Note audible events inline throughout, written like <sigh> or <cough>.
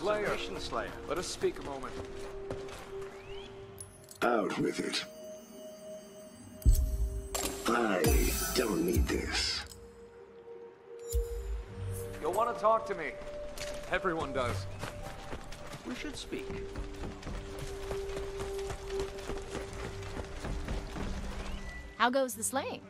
Slayer. observation, Slayer. Let us speak a moment. Out with it. I don't need this. You'll want to talk to me. Everyone does. We should speak. How goes the slaying?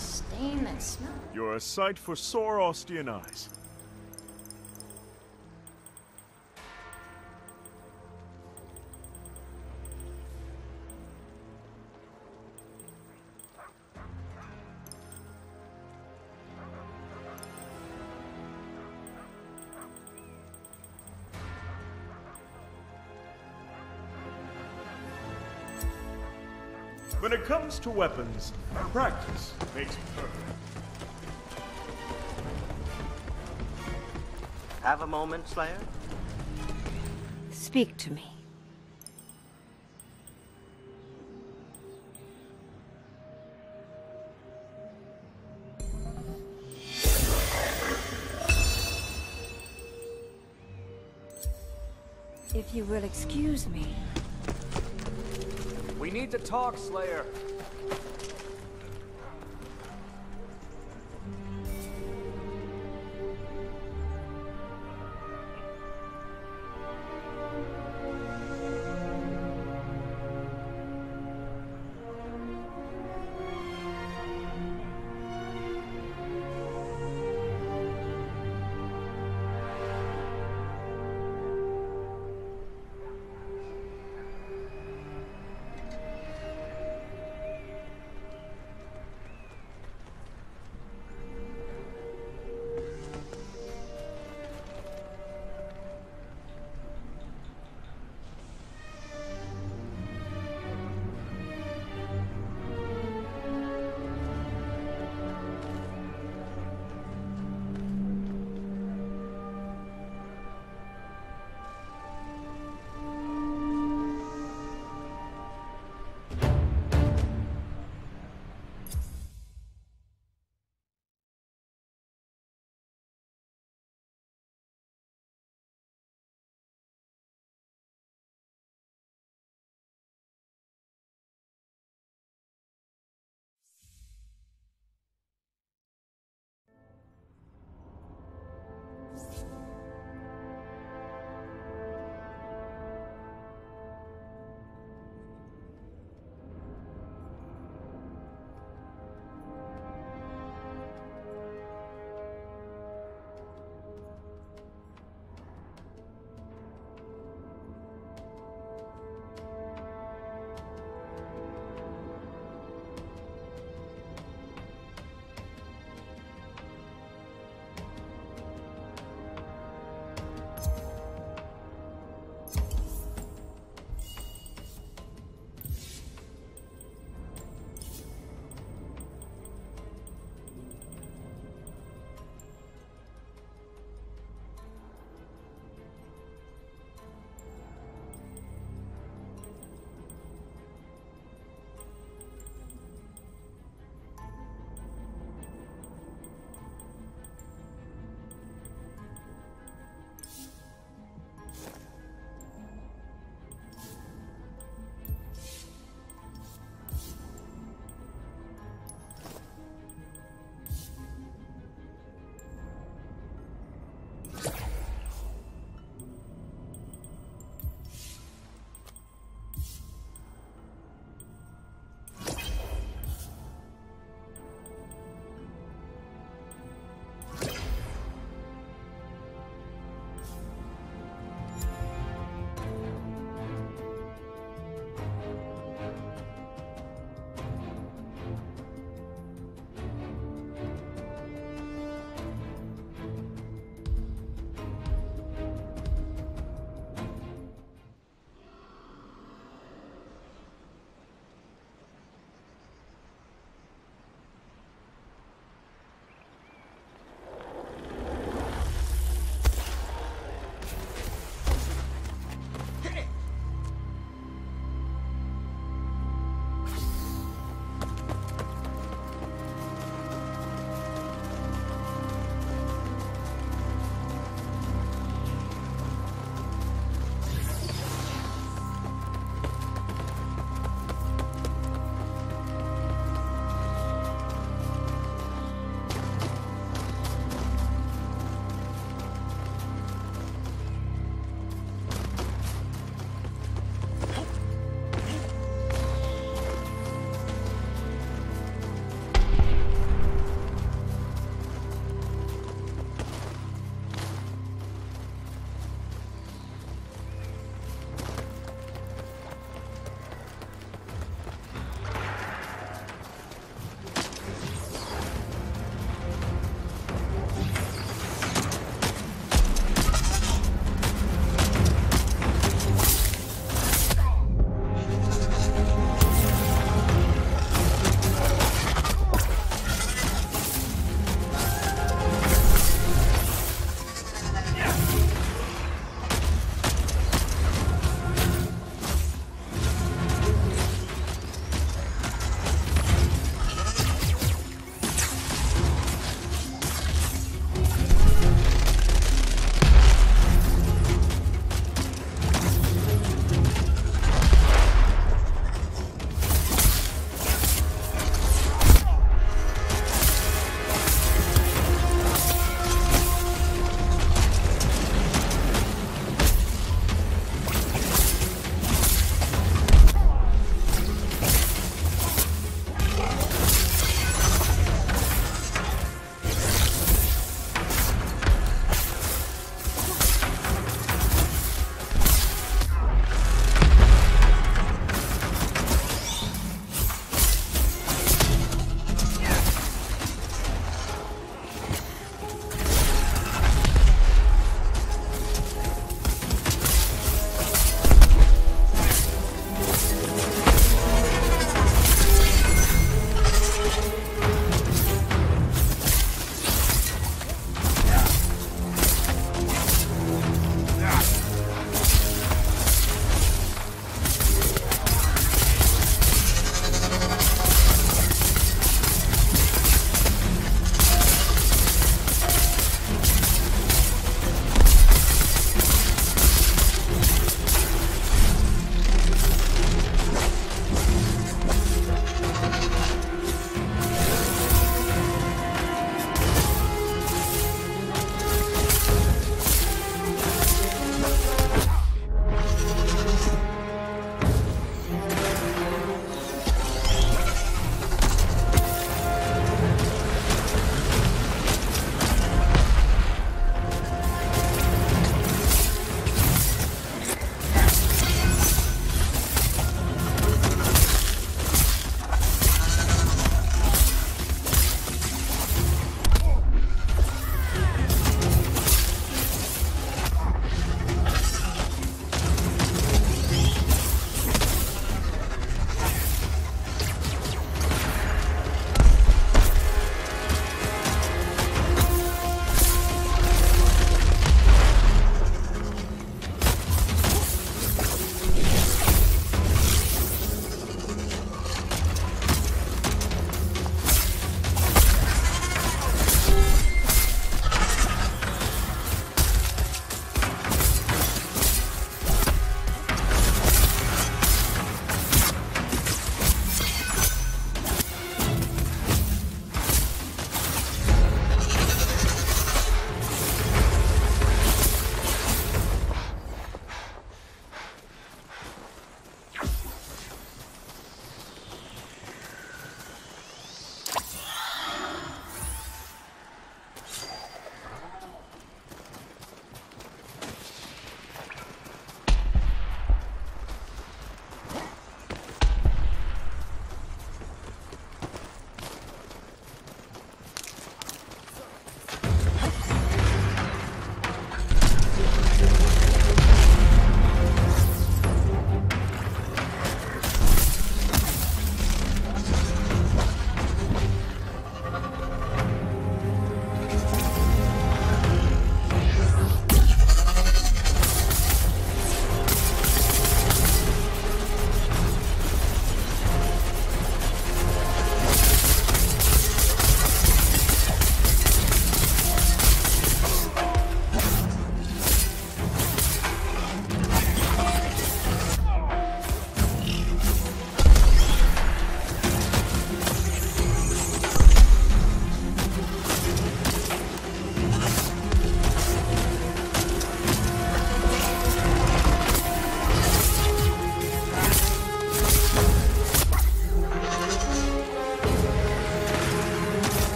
Stain that smelled. You're a sight for sore Austrian eyes. When it comes to weapons, practice makes perfect. Have a moment, Slayer? Speak to me. If you will excuse me. We need to talk, Slayer.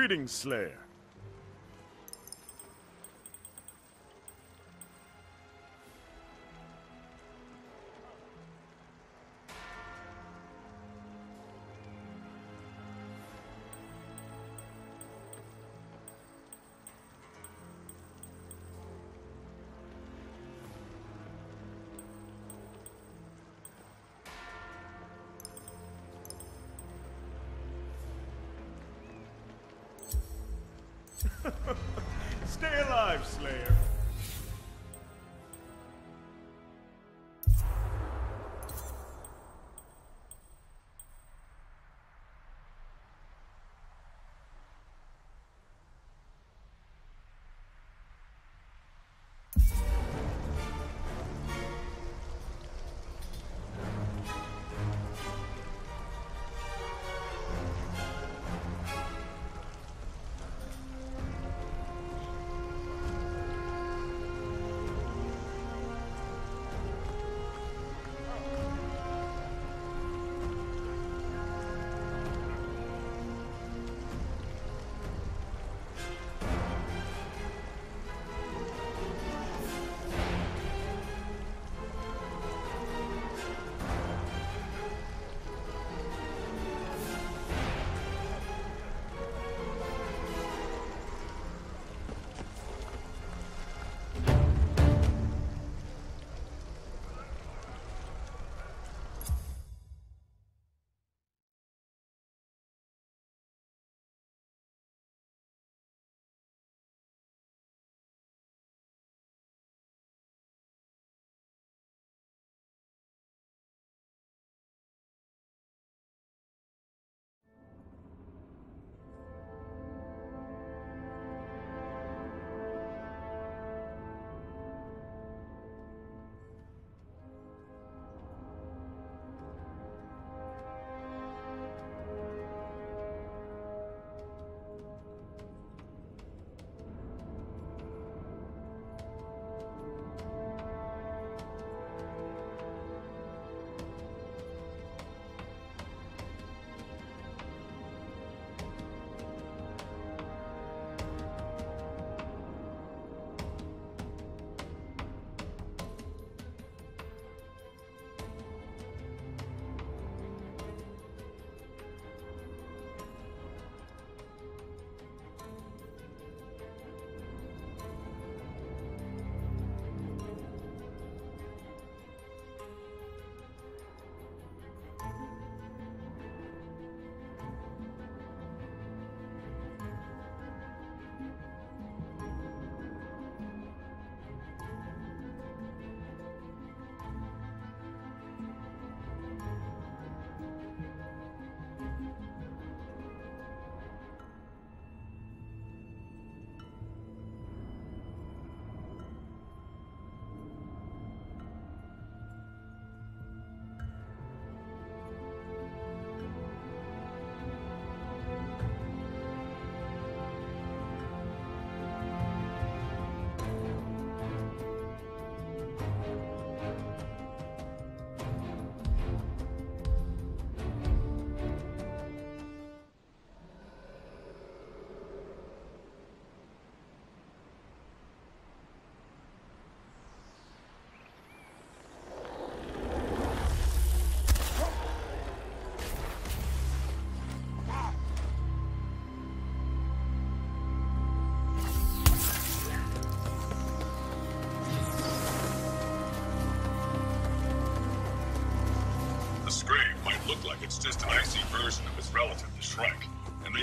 Greetings, Slayer. <laughs> Stay alive, Slayer.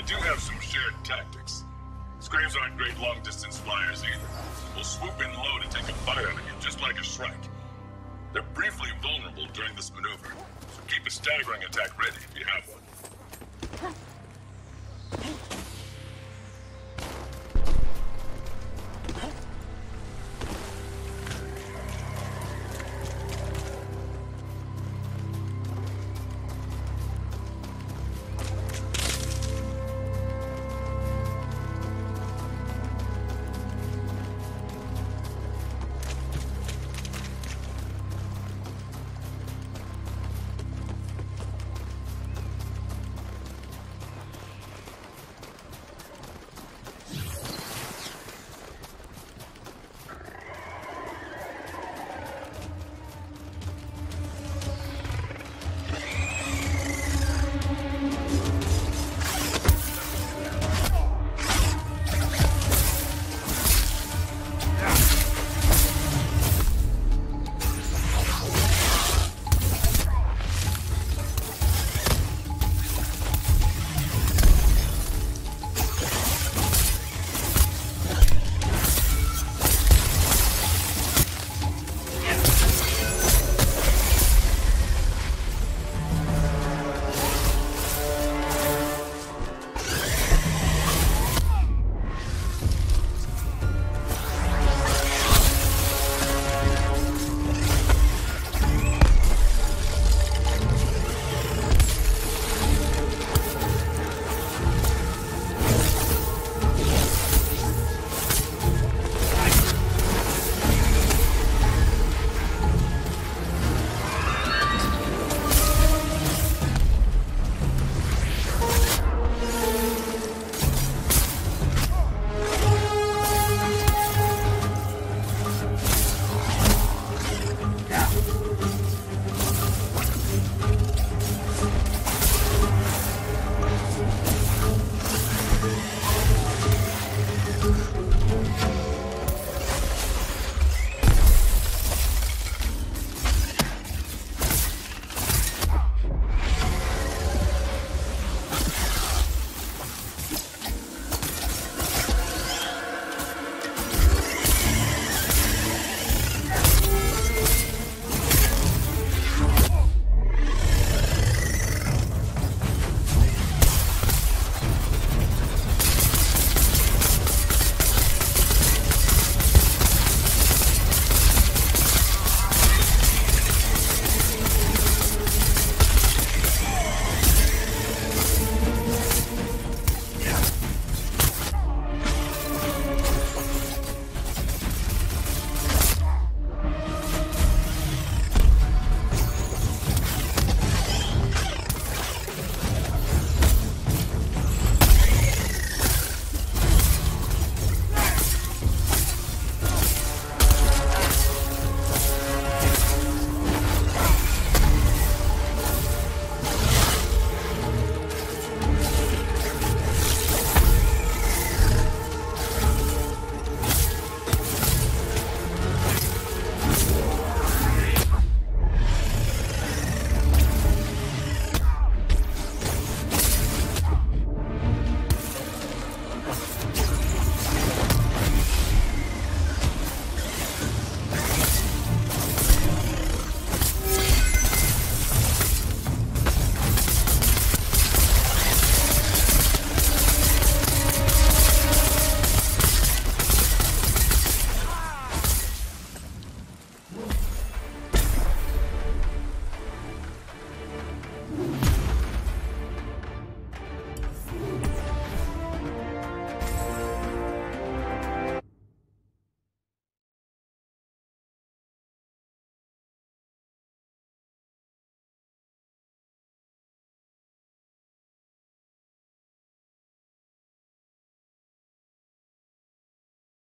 Do have some shared tactics. Skraevs aren't great long-distance flyers either. We'll swoop in low to take a bite out of you, just like a Shrike. They're briefly vulnerable during this maneuver, so keep a staggering attack ready if you have one.